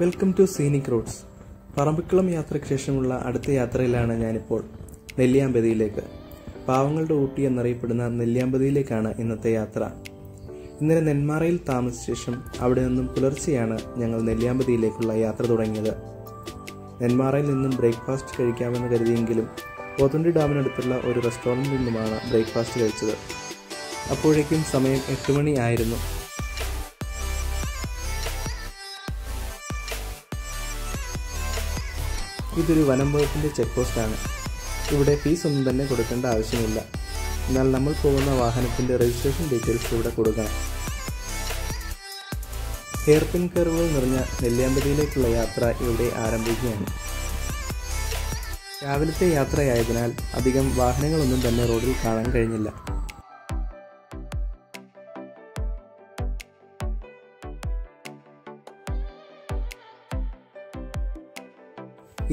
Welcome to scenic roads Parambikulam യാത്രയ്ക്ക് ശേഷമുള്ള അടുത്ത യാത്രയിലാണ് ഞാനിപ്പോൾ നെല്ലിയാമ്പതിയിലേക്ക്. പാവങ്ങളുടെ ഊട്ടി എന്നറിയപ്പെടുന്ന നെല്ലിയാമ്പതിയിലേക്കാണ് ഇന്നത്തെ യാത്ര. ഇന്നലെ നെന്മാറയിൽ താമസിച്ച ശേഷം അവിടെ നിന്നും പുലർച്ചെയാണ് ഞങ്ങൾ നെല്ലിയാമ്പതിയിലേക്കുള്ള യാത്ര തുടങ്ങിയത്. നെന്മാറയിൽ നിന്നും ബ്രേക്ക്ഫാസ്റ്റ് കഴിക്കാമെന്ന് കരുതിയെങ്കിലും പോത്തുണ്ടി ഡാമിനടുത്തുള്ള ഒരു റെസ്റ്റോറന്റിൽ നിന്നുമാണ് ബ്രേക്ക്ഫാസ്റ്റ് കഴിച്ചത്. അപ്പോഴേക്കും സമയം എട്ട് മണി ആയിരുന്നു. ഇതൊരു വനം ചെക്ക് പോസ്റ്റാണ് ഇവിടെ ഫീസ് ഒന്നും തന്നെ കൊടുക്കേണ്ട ആവശ്യമില്ല. എന്നാൽ നമ്മൾ പോകുന്ന വാഹനത്തിന്റെ രജിസ്ട്രേഷൻ ഡീറ്റെയിൽസ് ഇവിടെ കൊടുക്കണം. ഹെയർപിൻ കർവുകൾ നിറഞ്ഞ നെല്ലിയാമ്പതിയിലേക്കുള്ള യാത്ര ഇവിടെ ആരംഭിക്കുകയാണ്. രാവിലത്തെ യാത്രയായതിനാൽ അധികം വാഹനങ്ങളൊന്നും തന്നെ റോഡിൽ കാണാൻ കഴിഞ്ഞില്ല.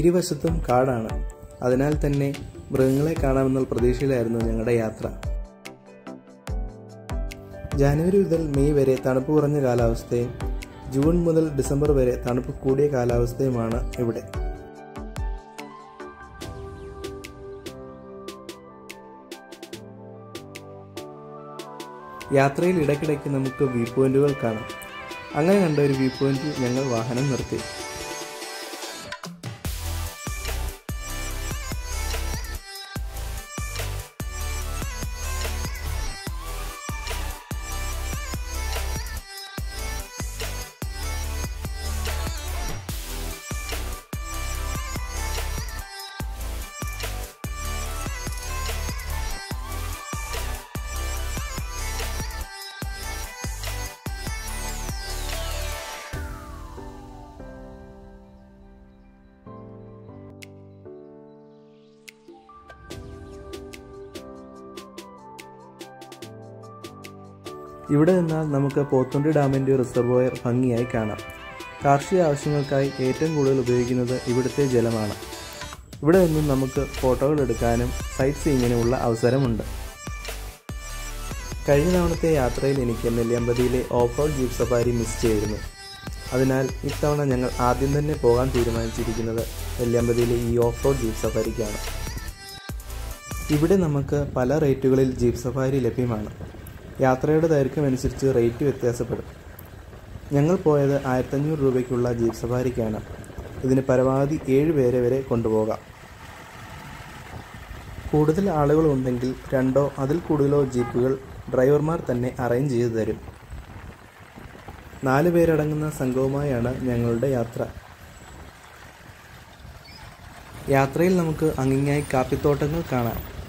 ഇരുവശത്തും കാടാണ്. അതിനാൽ തന്നെ മൃഗങ്ങളെ കാണാമെന്നുള്ള പ്രതീക്ഷയിലായിരുന്നു ഞങ്ങളുടെ യാത്ര. ജാനുവരി മുതൽ മെയ് വരെ തണുപ്പ് കുറഞ്ഞ കാലാവസ്ഥയും ജൂൺ മുതൽ ഡിസംബർ വരെ തണുപ്പ് കൂടിയ കാലാവസ്ഥയുമാണ് ഇവിടെ. യാത്രയിൽ ഇടയ്ക്കിടയ്ക്ക് നമുക്ക് വ്യൂ പോയിന്റുകൾ കാണാം. അങ്ങനെ കണ്ട ഒരു വ്യൂ പോയിന്റിൽ ഞങ്ങൾ വാഹനം നിർത്തി. ഇവിടെ നിന്നാൽ നമുക്ക് പോത്തുണ്ടി ഡാമിന്റെ റിസർവോയർ ഭംഗിയായി കാണാം. കാർഷിക ആവശ്യങ്ങൾക്കായി ഏറ്റവും കൂടുതൽ ഉപയോഗിക്കുന്നത് ഇവിടുത്തെ ജലമാണ്. ഇവിടെ നിന്നും നമുക്ക് ഫോട്ടോകൾ എടുക്കാനും സൈറ്റ് സീയിങ്ങിനുമുള്ള അവസരമുണ്ട്. കഴിഞ്ഞ തവണത്തെ യാത്രയിൽ എനിക്ക് നെല്ലിയമ്പതിയിലെ off road jeep safari miss ചെയ്തിരുന്നു. അതിനാൽ ഇത്തവണ ഞങ്ങൾ ആദ്യം തന്നെ പോകാൻ തീരുമാനിച്ചിരിക്കുന്നത് നെല്ലിയമ്പതിയിലെ ഈ ഓഫ് റോഡ് ജീപ്പ് സഫാരിക്കാണ് ഇവിടെ നമുക്ക് പല റേറ്റുകളിൽ ജീപ്പ് സഫാരി ലഭ്യമാണ്. യാത്രയുടെ ദൈർഘ്യം അനുസരിച്ച് റേറ്റ് വ്യത്യാസപ്പെടും. ഞങ്ങൾ പോയത് ആയിരത്തഞ്ഞൂറ് രൂപയ്ക്കുള്ള ജീപ്പ് സഫാരിക്കാണ് ഇതിന് പരമാവധി ഏഴ് പേരെ വരെ കൊണ്ടുപോകാം. കൂടുതൽ ആളുകളുണ്ടെങ്കിൽ രണ്ടോ അതിൽ കൂടുതലോ ജീപ്പുകൾ ഡ്രൈവർമാർ തന്നെ അറേഞ്ച് ചെയ്തു തരും. നാല് പേരടങ്ങുന്ന സംഘവുമായാണ് ഞങ്ങളുടെ യാത്ര. യാത്രയിൽ നമുക്ക് അങ്ങിങ്ങായി കാപ്പിത്തോട്ടങ്ങൾ കാണാം.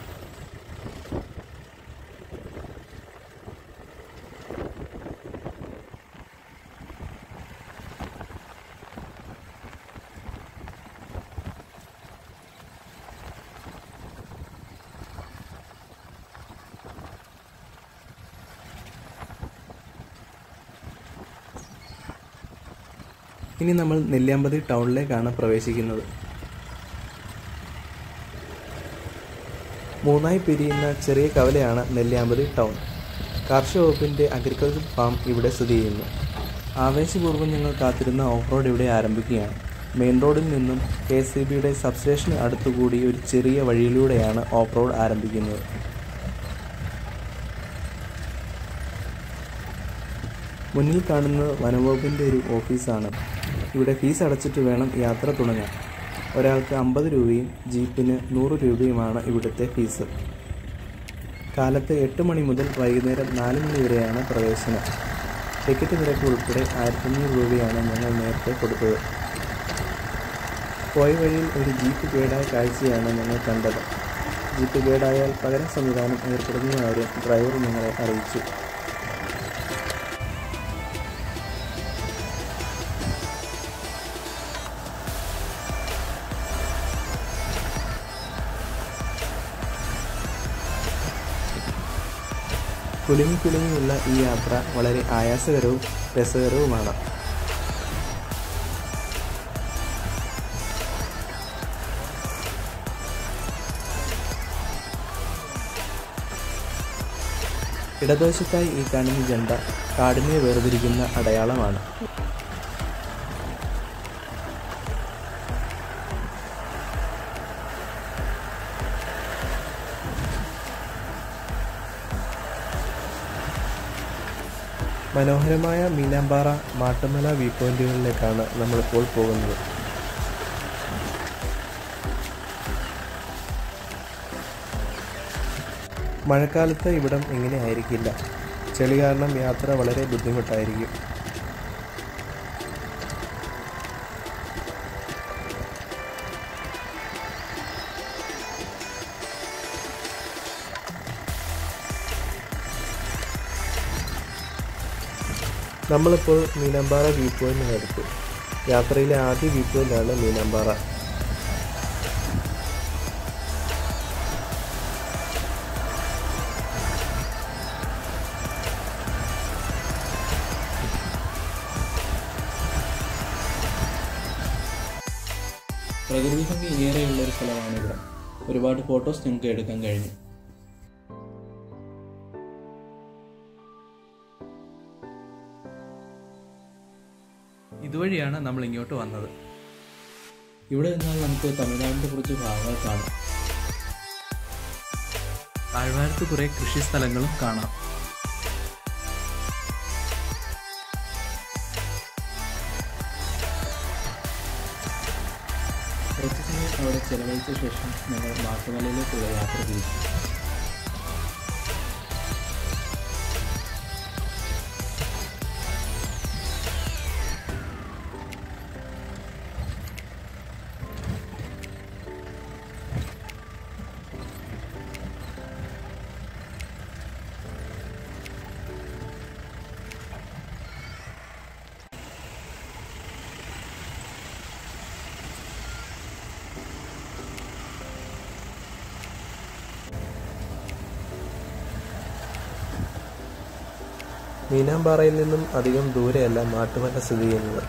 ഇനി നമ്മൾ നെല്ലിയാമ്പതി ടൗണിലേക്കാണ് പ്രവേശിക്കുന്നത്. മൂന്നായി പിരിയുന്ന ചെറിയ കവലയാണ് നെല്ലിയാമ്പതി ടൗൺ. കാർഷിക വകുപ്പിന്റെ അഗ്രികൾച്ചർ ഫാം ഇവിടെ സ്ഥിതി ചെയ്യുന്നു. ആവേശപൂർവം ഞങ്ങൾ കാത്തിരുന്ന ഓഫ് റോഡ് ഇവിടെ ആരംഭിക്കുകയാണ്. മെയിൻ റോഡിൽ നിന്നും കെ സി ബിയുടെ സബ്സ്റ്റേഷന് അടുത്തുകൂടി ഒരു ചെറിയ വഴിയിലൂടെയാണ് ഓഫ് റോഡ് ആരംഭിക്കുന്നത്. മുന്നിൽ കാണുന്നത് വനംവകുപ്പിന്റെ ഒരു ഓഫീസാണ്. ഇവിടെ ഫീസ് അടച്ചിട്ട് വേണം യാത്ര തുടങ്ങാൻ. ഒരാൾക്ക് അമ്പത് രൂപയും ജീപ്പിന് നൂറ് രൂപയുമാണ് ഇവിടുത്തെ ഫീസ്. കാലത്ത് എട്ട് മണി മുതൽ വൈകുന്നേരം നാല് മണി വരെയാണ് പ്രവേശനം. ടിക്കറ്റ് നിരക്ക് ഉൾപ്പെടെ ആയിരത്തഞ്ഞൂറ് രൂപയാണ് ഞങ്ങൾ നേരത്തെ കൊടുത്തത്. പോയ വഴിയിൽ ഒരു ജീപ്പ് കേടായ കാഴ്ചയാണ് ഞങ്ങൾ കണ്ടത്. ജീപ്പ് കേടായാൽ പകരം സംവിധാനം ഏർപ്പെടുന്ന കാര്യം ഡ്രൈവർ ഞങ്ങളെ അറിയിച്ചു. കുലുങ്ങി കുലുങ്ങിയുള്ള ഈ യാത്ര വളരെ ആയാസകരവും രസകരവുമാണ്. ഇടതുവശത്തായി ഈ കാണുന്ന ജണ്ട കാടിനെ വേർതിരിക്കുന്ന അടയാളമാണ്. മനോഹരമായ മീനാമ്പാറ മാട്ടുമല വ്യൂ പോയിന്റുകളിലേക്കാണ് നമ്മളിപ്പോൾ പോകുന്നത്. മഴക്കാലത്ത് ഇവിടം എങ്ങനെയായിരിക്കില്ല ചെളി കാരണം യാത്ര വളരെ ബുദ്ധിമുട്ടായിരിക്കും. നമ്മളിപ്പോൾ മീനാമ്പാറ വ്യൂ പോയിന്റിനടുത്ത് യാത്രയിലെ ആദ്യ വ്യൂ പോയിന്റാണ് മീനാമ്പാറ. പ്രകൃതി ഭംഗി ഏറെയുള്ള ഒരു സ്ഥലമാണ് ഇവിടെ ഒരുപാട് ഫോട്ടോസ് നിങ്ങൾക്ക് എടുക്കാൻ കഴിഞ്ഞു. ഇതുവഴിയാണ് നമ്മൾ ഇങ്ങോട്ട് വന്നത്. ഇവിടെ നിന്നാൽ നമുക്ക് തമിഴ്നാടിന്റെ കുറച്ച് ഭാഗങ്ങൾ കാണാം. താഴ്വാരത്ത് കുറേ കൃഷി സ്ഥലങ്ങളും കാണാം. കുറച്ച് സമയം അവിടെ ചെലവഴിച്ച ശേഷം ഞങ്ങൾ മാട്ടുമലയിലേക്കുള്ള യാത്ര തിരിച്ചു. മീനാമ്പാറയിൽ നിന്നും അധികം ദൂരെയല്ല മാട്ടുമല സ്ഥിതി ചെയ്യുന്നത്.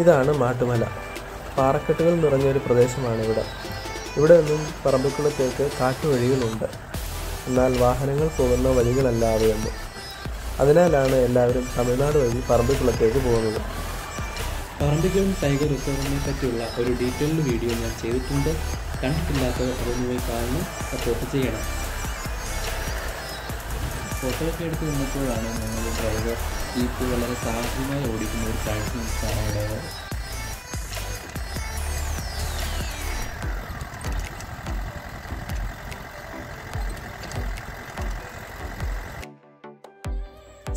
ഇതാണ് മാട്ടുമല. പാറക്കെട്ടുകൾ നിറഞ്ഞൊരു പ്രദേശമാണ് ഇവിടെ ഇവിടെ നിന്നും പറമ്പിക്കുളത്തേക്ക് കാട്ടുവഴികളുണ്ട്. എന്നാൽ വാഹനങ്ങൾ പോകുന്ന വഴികളല്ല അവയൊന്നും. അതിനാലാണ് എല്ലാവരും തമിഴ്നാട് വഴി പറമ്പിക്കുളത്തേക്ക് പോകുന്നത്. പറമ്പിക്കലും ടൈഗർ റിസർവിനെ പറ്റിയുള്ള ഒരു ഡീറ്റെയിൽഡ് വീഡിയോ ഞാൻ ചെയ്തിട്ടുണ്ട്. കണ്ടിട്ടില്ലാത്തവർ അതൊന്നുമായി കാണണം സപ്പോർട്ട് ചെയ്യണം. ഫോട്ടോ ഒക്കെ എടുത്ത് നിന്നപ്പോഴാണ് ഞങ്ങൾ ഡ്രൈവർ ജീപ്പ് വളരെ സാഹസികമായി ഓടിക്കുന്ന ഒരു കാഴ്ച കാണാനുള്ളത്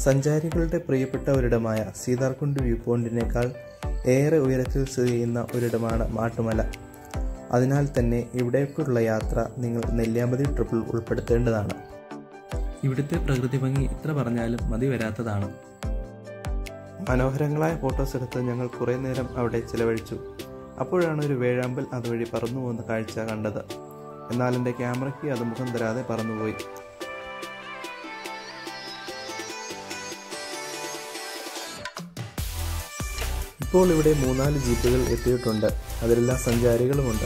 സഞ്ചാരികളുടെ പ്രിയപ്പെട്ട ഒരിടമായ സീതാർകുണ്ട് വ്യൂ പോയിന്റിനേക്കാൾ ഏറെ ഉയരത്തിൽ സ്ഥിതി ചെയ്യുന്ന ഒരിടമാണ് മാട്ടുമല. അതിനാൽ തന്നെ ഇവിടേക്കുള്ള യാത്ര നിങ്ങൾ നെല്ലിയാമ്പതി ട്രിപ്പിൽ ഉൾപ്പെടുത്തേണ്ടതാണ്. ഇവിടുത്തെ പ്രകൃതി ഭംഗി എത്ര പറഞ്ഞാലും മതി വരാത്തതാണ്. മനോഹരങ്ങളായ ഫോട്ടോസ് എടുത്ത് ഞങ്ങൾ കുറേ നേരം അവിടെ ചിലവഴിച്ചു. അപ്പോഴാണ് ഒരു വേഴാമ്പൽ അതുവഴി പറന്നു പോകുന്ന കാഴ്ച കണ്ടത്. എന്നാൽ എന്റെ ക്യാമറയ്ക്ക് അത് മുഖം തരാതെ പറന്നുപോയി. ഇപ്പോൾ ഇവിടെ മൂന്നാൽ ജീപ്പുകൾ എത്തിയിട്ടുണ്ട്. അതിലെല്ലാം സഞ്ചാരികളുമുണ്ട്.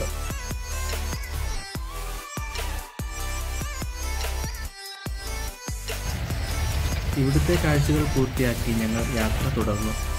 ഇവിടുത്തെ കാഴ്ചകൾ പൂർത്തിയാക്കി ഞങ്ങൾ യാത്ര തുടർന്നു.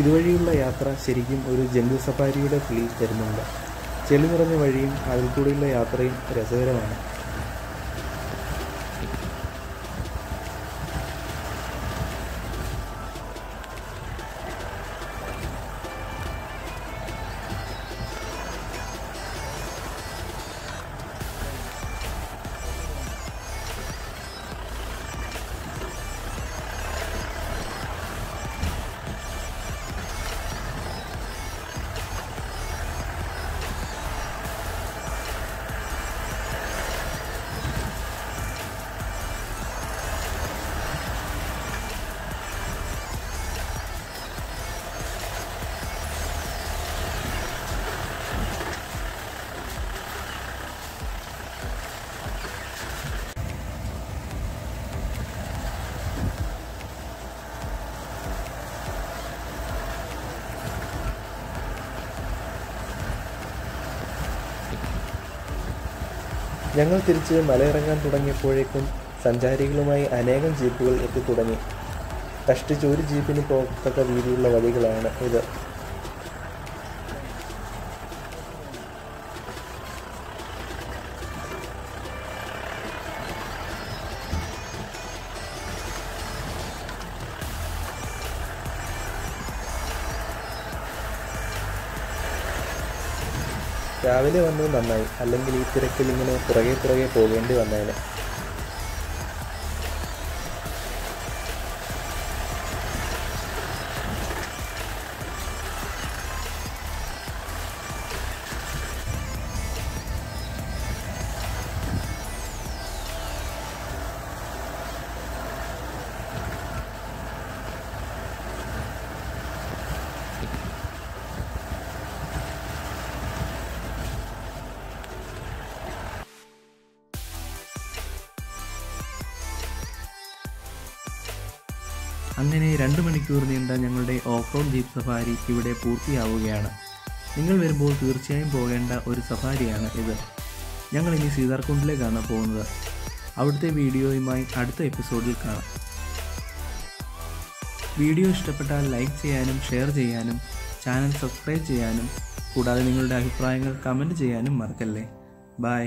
ഇതുവഴിയുള്ള യാത്ര ശരിക്കും ഒരു ജന്തു സഫാരിയുടെ ഫീൽ തരുന്നുണ്ട്. ചെളി നിറഞ്ഞ വഴിയും അതിൽ കൂടിയുള്ള യാത്രയും രസകരമാണ്. ഞങ്ങൾ തിരിച്ച് മലയിറങ്ങാൻ തുടങ്ങിയപ്പോഴേക്കും സഞ്ചാരികളുമായി അനേകം ജീപ്പുകൾ എത്തിത്തുടങ്ങി. കഷ്ടിച്ച് ഒരു ജീപ്പിന് പോകത്തക്ക വീതിയുള്ള വഴികളാണ് ഇത്. രാവിലെ വന്നത് നന്നായി. അല്ലെങ്കിൽ ഈ തിരക്കിൽ ഇങ്ങനെ പുറകെ പുറകെ പോകേണ്ടി വന്നേനെ. അങ്ങനെ രണ്ട് മണിക്കൂർ നീണ്ട ഞങ്ങളുടെ ഓഫ് റോഡ് ജീപ്പ് സഫാരി ഇവിടെ പൂർത്തിയാവുകയാണ്. നിങ്ങൾ വരുമ്പോൾ തീർച്ചയായും പോകേണ്ട ഒരു സഫാരിയാണ് ഇത്. ഞങ്ങൾ ഇനി സീതാർകുണ്ടിലേക്കാണ് പോകുന്നത്. അവിടുത്തെ വീഡിയോയുമായി അടുത്ത എപ്പിസോഡിൽ കാണാം. വീഡിയോ ഇഷ്ടപ്പെട്ടാൽ ലൈക്ക് ചെയ്യാനും ഷെയർ ചെയ്യാനും ചാനൽ സബ്സ്ക്രൈബ് ചെയ്യാനും കൂടാതെ നിങ്ങളുടെ അഭിപ്രായങ്ങൾ കമന്റ് ചെയ്യാനും മറക്കല്ലേ. ബൈ.